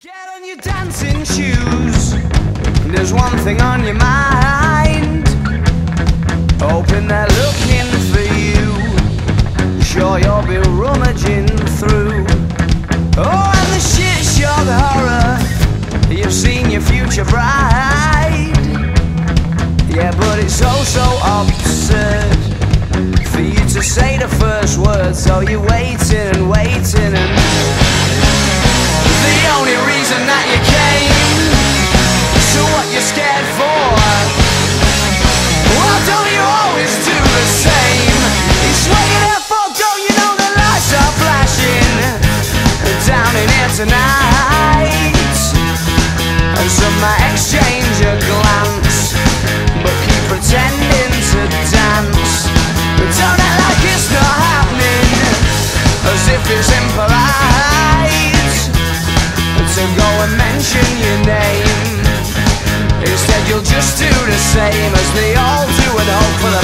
Get on your dancing shoes. There's one thing on your mind. Hoping they're looking for you. Sure, you'll be rummaging through. Oh, and the shit shock horror. You've seen your future bride. Yeah, but it's so, so absurd for you to say the first word. So you're waiting might exchange a glance But keep pretending to dance don't act like it's not happening As if it's impolite to go and mention your name. Instead, you'll just do the same as they all do and hope for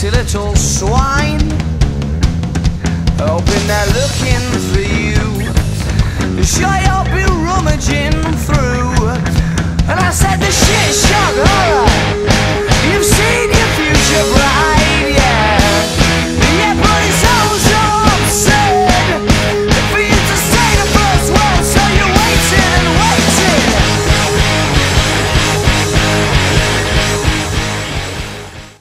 dirty little swine. Hoping they're looking for you. Sure, you'll be rummaging through. And I said the shit.